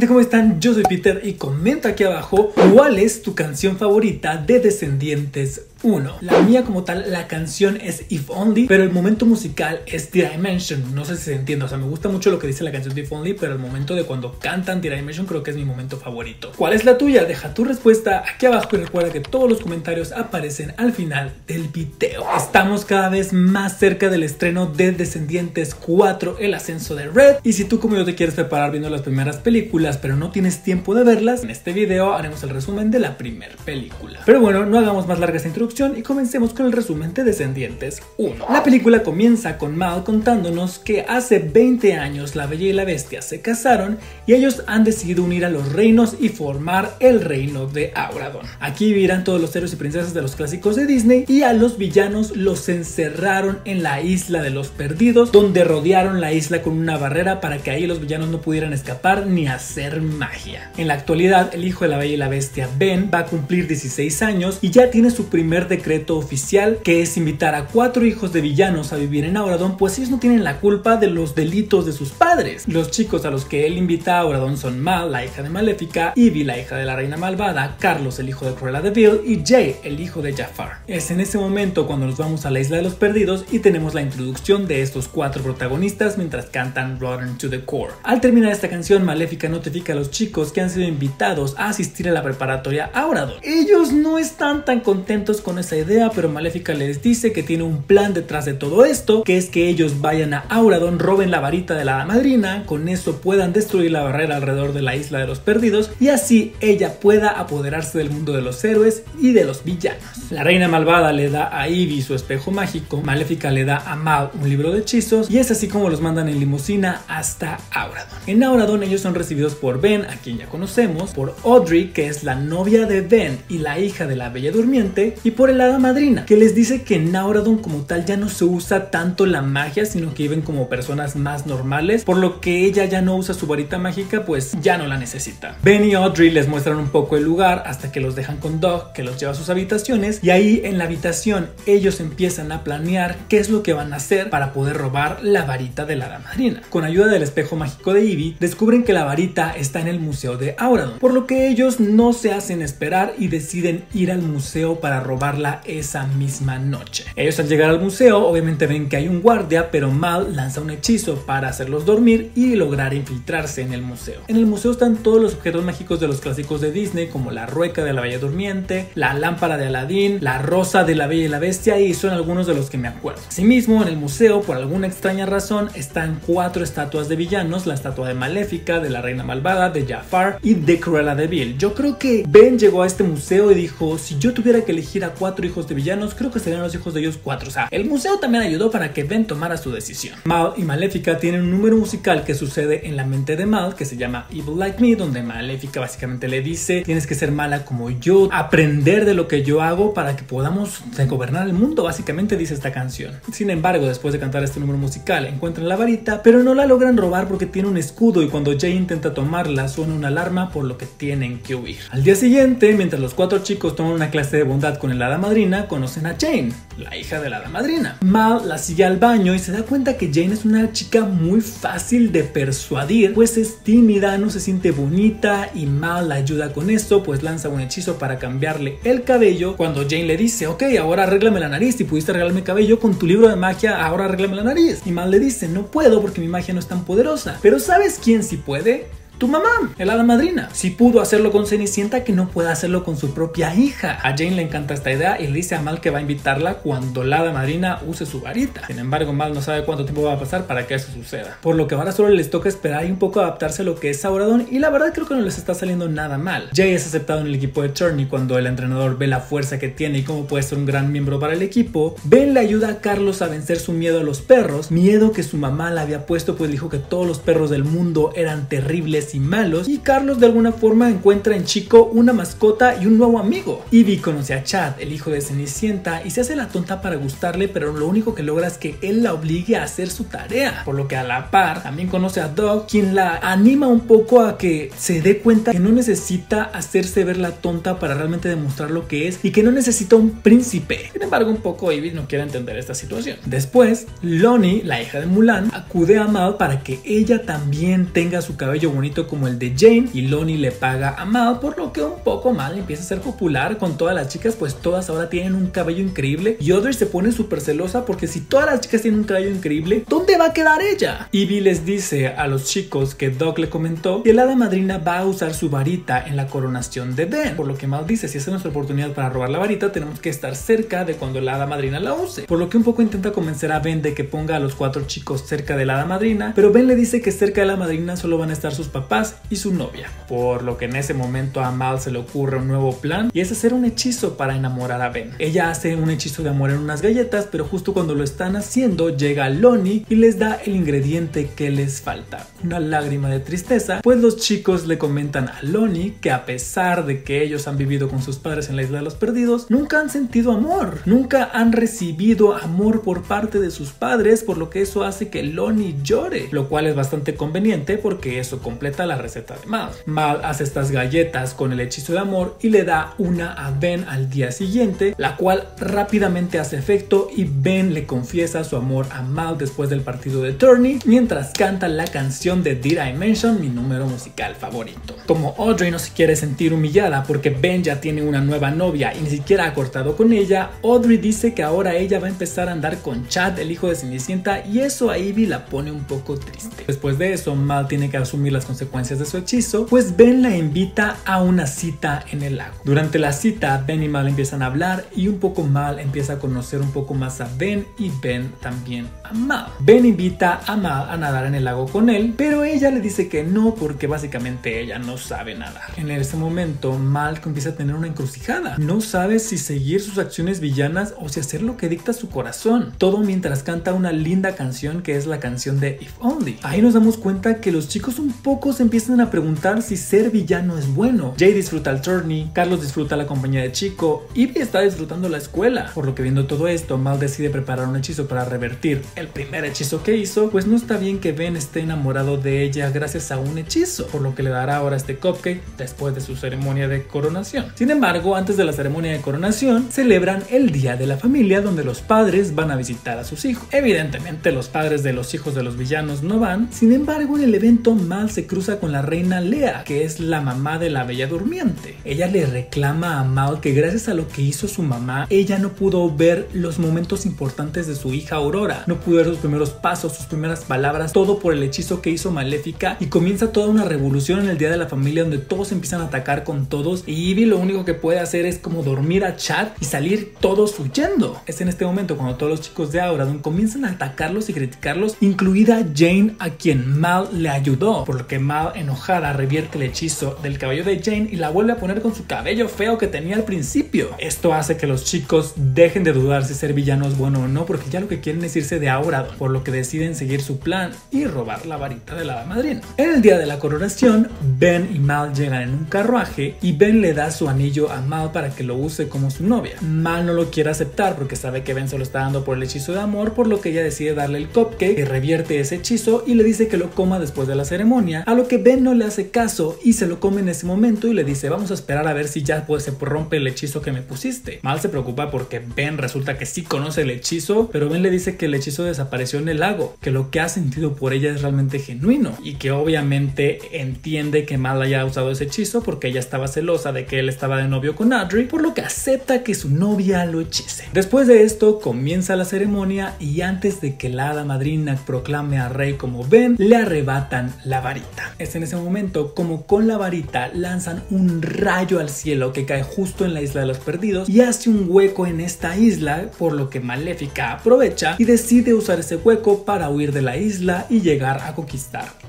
¿cómo están? Yo soy Peter y comenta aquí abajo cuál es tu canción favorita de Descendientes 1. La mía como tal, la canción es If Only, pero el momento musical es The Dimension. No sé si se entiende, o sea, me gusta mucho lo que dice la canción de If Only, pero el momento de cuando cantan The Dimension creo que es mi momento favorito. ¿Cuál es la tuya? Deja tu respuesta aquí abajo y recuerda que todos los comentarios aparecen al final del video. Estamos cada vez más cerca del estreno de Descendientes 4, el ascenso de Red. Y si tú como yo te quieres preparar viendo las primeras películas, pero no tienes tiempo de verlas, en este video haremos el resumen de la primera película. Pero bueno, no hagamos más larga esta introducción y comencemos con el resumen de Descendientes 1. La película comienza con Mal contándonos que hace 20 años la Bella y la Bestia se casaron y ellos han decidido unir a los reinos y formar el reino de Auradon. Aquí vivirán todos los héroes y princesas de los clásicos de Disney y a los villanos los encerraron en la isla de los perdidos donde rodearon la isla con una barrera para que ahí los villanos no pudieran escapar ni hacer magia. En la actualidad el hijo de la Bella y la Bestia Ben va a cumplir 16 años y ya tiene su primer decreto oficial que es invitar a cuatro hijos de villanos a vivir en Auradon, pues ellos no tienen la culpa de los delitos de sus padres. Los chicos a los que él invita a Auradon son Mal, la hija de Maléfica, Ivy, la hija de la reina malvada, Carlos, el hijo de Cruella de Vil y Jay, el hijo de Jafar. Es en ese momento cuando nos vamos a la isla de los perdidos y tenemos la introducción de estos cuatro protagonistas mientras cantan Rotten to the Core. Al terminar esta canción, Maléfica notifica a los chicos que han sido invitados a asistir a la preparatoria Auradon. Ellos no están tan contentos con esa idea, pero Maléfica les dice que tiene un plan detrás de todo esto, que es que ellos vayan a Auradon, roben la varita de la madrina, con eso puedan destruir la barrera alrededor de la isla de los perdidos y así ella pueda apoderarse del mundo de los héroes y de los villanos. La reina malvada le da a Ivy su espejo mágico, Maléfica le da a Mal un libro de hechizos y es así como los mandan en limusina hasta Auradon. En Auradon ellos son recibidos por Ben, a quien ya conocemos, por Audrey, que es la novia de Ben y la hija de la Bella Durmiente, y por el hada madrina, que les dice que en Auradon como tal ya no se usa tanto la magia, sino que viven como personas más normales, por lo que ella ya no usa su varita mágica, pues ya no la necesita. Ben y Audrey les muestran un poco el lugar hasta que los dejan con Doug, que los lleva a sus habitaciones, y ahí en la habitación ellos empiezan a planear qué es lo que van a hacer para poder robar la varita de la hada madrina. Con ayuda del espejo mágico de Ivy, descubren que la varita está en el museo de Auradon, por lo que ellos no se hacen esperar y deciden ir al museo para robar esa misma noche. Ellos al llegar al museo obviamente ven que hay un guardia, pero Mal lanza un hechizo para hacerlos dormir y lograr infiltrarse en el museo. En el museo están todos los objetos mágicos de los clásicos de Disney, como la rueca de la Bella Durmiente, la lámpara de Aladdin, la rosa de la Bella y la Bestia, y son algunos de los que me acuerdo. Asimismo, en el museo, por alguna extraña razón, están cuatro estatuas de villanos, la estatua de Maléfica, de la Reina Malvada, de Jafar y de Cruella de Vil. Yo creo que Ben llegó a este museo y dijo, si yo tuviera que elegir a cuatro hijos de villanos, creo que serían los hijos de ellos cuatro. O sea, el museo también ayudó para que Ben tomara su decisión. Mal y Maléfica tienen un número musical que sucede en la mente de Mal, que se llama Evil Like Me, donde Maléfica básicamente le dice, tienes que ser mala como yo, aprender de lo que yo hago para que podamos gobernar el mundo, básicamente dice esta canción. Sin embargo, después de cantar este número musical, encuentran la varita, pero no la logran robar porque tiene un escudo y cuando Jay intenta tomarla suena una alarma por lo que tienen que huir. Al día siguiente, mientras los cuatro chicos toman una clase de bondad con el hada madrina, conocen a Jane, la hija de la hada madrina. Mal la sigue al baño y se da cuenta que Jane es una chica muy fácil de persuadir, pues es tímida, no se siente bonita y Mal la ayuda con esto, pues lanza un hechizo para cambiarle el cabello. Cuando Jane le dice, ok, ahora arréglame la nariz, si pudiste arreglarme el cabello con tu libro de magia, ahora arréglame la nariz. Y Mal le dice, no puedo porque mi magia no es tan poderosa. Pero ¿sabes quién sí puede? Tu mamá, el hada madrina. Si pudo hacerlo con Cenicienta, que no pueda hacerlo con su propia hija. A Jane le encanta esta idea y le dice a Mal que va a invitarla cuando la hada madrina use su varita. Sin embargo, Mal no sabe cuánto tiempo va a pasar para que eso suceda. Por lo que ahora solo les toca esperar y un poco adaptarse a lo que es Sauradon y la verdad creo que no les está saliendo nada mal. Jay es aceptado en el equipo de Turney cuando el entrenador ve la fuerza que tiene y cómo puede ser un gran miembro para el equipo. Ben le ayuda a Carlos a vencer su miedo a los perros, miedo que su mamá le había puesto pues dijo que todos los perros del mundo eran terribles y malos y Carlos de alguna forma encuentra en Chico una mascota y un nuevo amigo. Ivy conoce a Chad, el hijo de Cenicienta, y se hace la tonta para gustarle, pero lo único que logra es que él la obligue a hacer su tarea. Por lo que a la par también conoce a Doug, quien la anima un poco a que se dé cuenta que no necesita hacerse ver la tonta para realmente demostrar lo que es y que no necesita un príncipe. Sin embargo, un poco Ivy no quiere entender esta situación. Después, Lonnie, la hija de Mulan, acude a Mal para que ella también tenga su cabello bonito como el de Jane y Lonnie le paga a Mal, por lo que un poco Mal empieza a ser popular con todas las chicas, pues todas ahora tienen un cabello increíble y Audrey se pone súper celosa porque si todas las chicas tienen un cabello increíble, ¿dónde va a quedar ella? Ivy les dice a los chicos que Doc le comentó que la hada madrina va a usar su varita en la coronación de Ben, por lo que Mal dice, si esa es nuestra oportunidad para robar la varita, tenemos que estar cerca de cuando la hada madrina la use, por lo que un poco intenta convencer a Ben de que ponga a los cuatro chicos cerca de la hada madrina, pero Ben le dice que cerca de la madrina solo van a estar sus papás y su novia, por lo que en ese momento a Mal se le ocurre un nuevo plan y es hacer un hechizo para enamorar a Ben. Ella hace un hechizo de amor en unas galletas, pero justo cuando lo están haciendo llega Lonnie y les da el ingrediente que les falta, una lágrima de tristeza, pues los chicos le comentan a Lonnie que a pesar de que ellos han vivido con sus padres en la isla de los perdidos, nunca han sentido amor, nunca han recibido amor por parte de sus padres, por lo que eso hace que Lonnie llore, lo cual es bastante conveniente porque eso la receta de Mal. Mal hace estas galletas con el hechizo de amor y le da una a Ben al día siguiente, la cual rápidamente hace efecto y Ben le confiesa su amor a Mal después del partido de Tourney, mientras canta la canción de Did I Mention, mi número musical favorito. Como Audrey no se quiere sentir humillada porque Ben ya tiene una nueva novia y ni siquiera ha cortado con ella, Audrey dice que ahora ella va a empezar a andar con Chad, el hijo de Cenicienta, y eso a Ivy la pone un poco triste. Después de eso, Mal tiene que asumir las consecuencias de su hechizo, pues Ben la invita a una cita en el lago. Durante la cita, Ben y Mal empiezan a hablar y un poco Mal empieza a conocer un poco más a Ben y Ben también a Mal. Ben invita a Mal a nadar en el lago con él, pero ella le dice que no porque básicamente ella no sabe nadar. En ese momento, Mal empieza a tener una encrucijada. No sabe si seguir sus acciones villanas o si hacer lo que dicta su corazón. Todo mientras canta una linda canción que es la canción de If Only. Ahí nos damos cuenta que los chicos un poco empiezan a preguntar si ser villano es bueno. Jay disfruta el tourney, Carlos disfruta la compañía de Chico, Ivy está disfrutando la escuela. Por lo que viendo todo esto, Mal decide preparar un hechizo para revertir el primer hechizo que hizo, pues no está bien que Ben esté enamorado de ella gracias a un hechizo, por lo que le dará ahora este cupcake después de su ceremonia de coronación. Sin embargo, antes de la ceremonia de coronación, celebran el Día de la Familia donde los padres van a visitar a sus hijos. Evidentemente los padres de los hijos de los villanos no van, sin embargo en el evento Mal se cruza con la reina Lea, que es la mamá de la Bella Durmiente. Ella le reclama a Mal que gracias a lo que hizo su mamá, ella no pudo ver los momentos importantes de su hija Aurora, no pudo ver sus primeros pasos, sus primeras palabras, todo por el hechizo que hizo Maléfica y comienza toda una revolución en el Día de la Familia donde todos empiezan a atacar con todos y Ivy lo único que puede hacer es como dormir a Chad y salir todos huyendo. Es en este momento cuando todos los chicos de Auradon comienzan a atacarlos y criticarlos, incluida Jane a quien Mal le ayudó, por lo que Mal enojada revierte el hechizo del cabello de Jane y la vuelve a poner con su cabello feo que tenía al principio. Esto hace que los chicos dejen de dudar si ser villano es bueno o no, porque ya lo que quieren es irse de Auradon, por lo que deciden seguir su plan y robar la varita de la madrina. En el día de la coronación, Ben y Mal llegan en un carruaje y Ben le da su anillo a Mal para que lo use como su novia. Mal no lo quiere aceptar porque sabe que Ben se lo está dando por el hechizo de amor, por lo que ella decide darle el cupcake que revierte ese hechizo y le dice que lo coma después de la ceremonia, que Ben no le hace caso y se lo come en ese momento y le dice vamos a esperar a ver si ya pues, se rompe el hechizo que me pusiste. Mal se preocupa porque Ben resulta que sí conoce el hechizo, pero Ben le dice que el hechizo desapareció en el lago, que lo que ha sentido por ella es realmente genuino y que obviamente entiende que Mal haya usado ese hechizo porque ella estaba celosa de que él estaba de novio con Audrey, por lo que acepta que su novia lo hechice. Después de esto comienza la ceremonia y antes de que la hada madrina proclame a Rey como Ben, le arrebatan la varita. Es en ese momento como con la varita lanzan un rayo al cielo que cae justo en la isla de los perdidos y hace un hueco en esta isla, por lo que Maléfica aprovecha y decide usar ese hueco para huir de la isla y llegar a conquistar.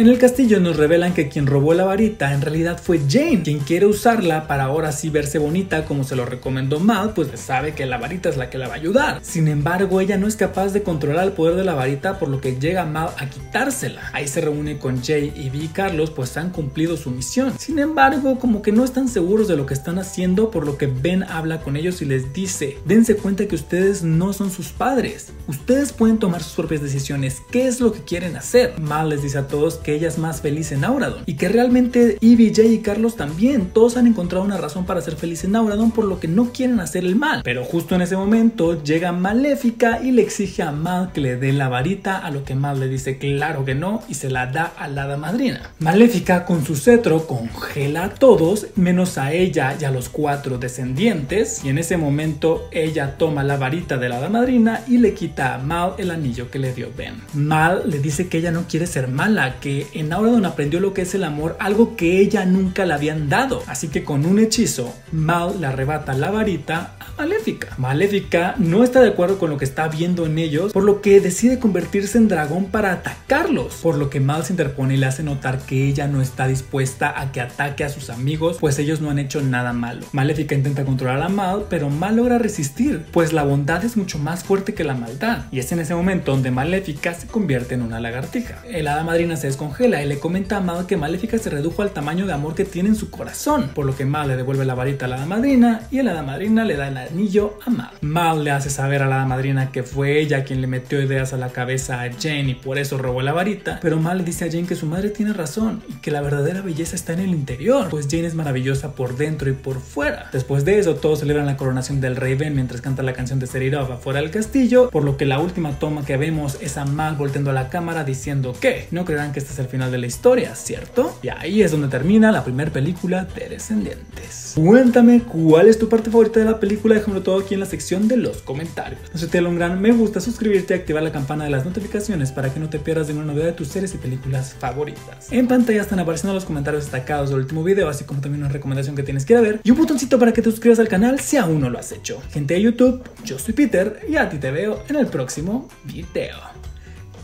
En el castillo nos revelan que quien robó la varita en realidad fue Jane, quien quiere usarla para ahora sí verse bonita como se lo recomendó Mal, pues sabe que la varita es la que la va a ayudar. Sin embargo, ella no es capaz de controlar el poder de la varita, por lo que llega Mal a quitársela. Ahí se reúne con Jay y Vi y Carlos, pues han cumplido su misión. Sin embargo, como que no están seguros de lo que están haciendo, por lo que Ben habla con ellos y les dice, dense cuenta que ustedes no son sus padres. Ustedes pueden tomar sus propias decisiones. ¿Qué es lo que quieren hacer? Mal les dice a todos que ella es más feliz en Auradon y que realmente Ivy, Jay y Carlos también. Todos han encontrado una razón para ser felices en Auradon, por lo que no quieren hacer el mal. Pero justo en ese momento llega Maléfica y le exige a Mal que le dé la varita, a lo que Mal le dice claro que no y se la da a la hada madrina. Maléfica con su cetro congela a todos, menos a ella y a los cuatro descendientes, y en ese momento ella toma la varita de la hada madrina y le quita a Mal el anillo que le dio Ben. Mal le dice que ella no quiere ser mala, que en Auradon aprendió lo que es el amor, algo que ella nunca le habían dado. Así que con un hechizo, Mal le arrebata la varita a Maléfica. Maléfica no está de acuerdo con lo que está viendo en ellos, por lo que decide convertirse en dragón para atacarlos, por lo que Mal se interpone y le hace notar que ella no está dispuesta a que ataque a sus amigos, pues ellos no han hecho nada malo. Maléfica intenta controlar a Mal, pero Mal logra resistir, pues la bondad es mucho más fuerte que la maldad, y es en ese momento donde Maléfica se convierte en una lagartija. El hada madrina se descongela y le comenta a Mal que Maléfica se redujo al tamaño de amor que tiene en su corazón, por lo que Mal le devuelve la varita a la hada madrina y la hada madrina le da el anillo a Mal. Mal le hace saber a la hada madrina que fue ella quien le metió ideas a la cabeza a Jane y por eso robó la varita, pero Mal le dice a Jane que su madre tiene razón y que la verdadera belleza está en el interior, pues Jane es maravillosa por dentro y por fuera. Después de eso, todos celebran la coronación del rey Ben mientras canta la canción de Serirov afuera del castillo, por lo que la última toma que vemos es a Mal volteando a la cámara diciendo que no creerán que este es el final de la historia, ¿cierto? Y ahí es donde termina la primera película de Descendientes. Cuéntame cuál es tu parte favorita de la película, déjamelo todo aquí en la sección de los comentarios. No se te un gran me gusta, suscribirte y activar la campana de las notificaciones para que no te pierdas ninguna novedad de tus series y películas favoritas. En pantalla están apareciendo los comentarios destacados del último video, así como también una recomendación que tienes que ir a ver y un botoncito para que te suscribas al canal si aún no lo has hecho. Gente de YouTube, yo soy Peter y a ti te veo en el próximo video.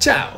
Chao.